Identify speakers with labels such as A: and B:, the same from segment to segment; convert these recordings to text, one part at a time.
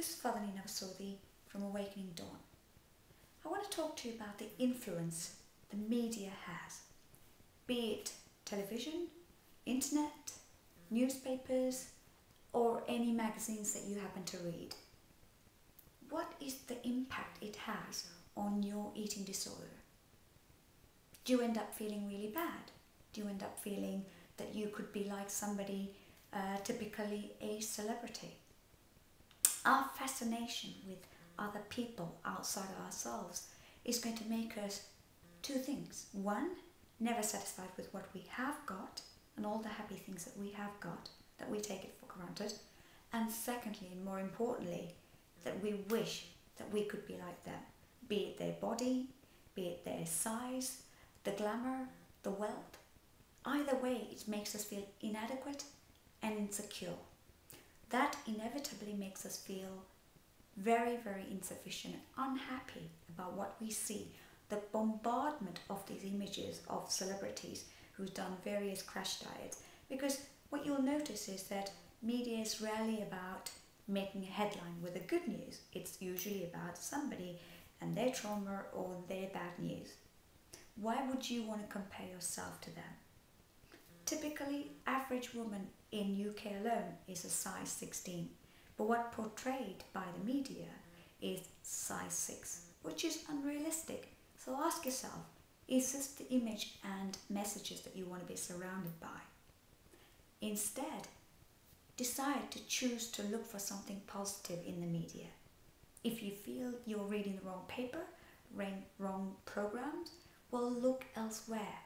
A: This is Vathani Navasothy from Awakening Dawn. I want to talk to you about the influence the media has, be it television, internet, newspapers, or any magazines that you happen to read. What is the impact it has on your eating disorder? Do you end up feeling really bad? Do you end up feeling that you could be like somebody, uh, typically a celebrity? Our fascination with other people outside of ourselves is going to make us two things. One, never satisfied with what we have got and all the happy things that we have got, that we take it for granted. And secondly, and more importantly, that we wish that we could be like them, be it their body, be it their size, the glamour, the wealth. Either way, it makes us feel inadequate and insecure. That inevitably makes us feel very, very insufficient, and unhappy about what we see. The bombardment of these images of celebrities who've done various crash diets. Because what you'll notice is that media is rarely about making a headline with the good news. It's usually about somebody and their trauma or their bad news. Why would you want to compare yourself to them? Typically, average woman in UK alone is a size 16, but what portrayed by the media is size 6, which is unrealistic. So ask yourself, is this the image and messages that you want to be surrounded by? Instead, decide to choose to look for something positive in the media. If you feel you're reading the wrong paper, wrong programs, well, look elsewhere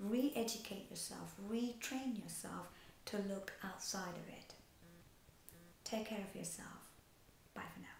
A: re educate yourself, retrain yourself to look outside of it. Take care of yourself. Bye for now.